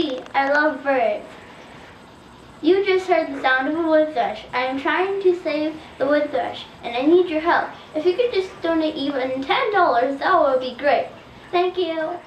I love birds. You just heard the sound of a wood thrush. I am trying to save the wood thrush, and I need your help. If you could just donate even $10, that would be great. Thank you.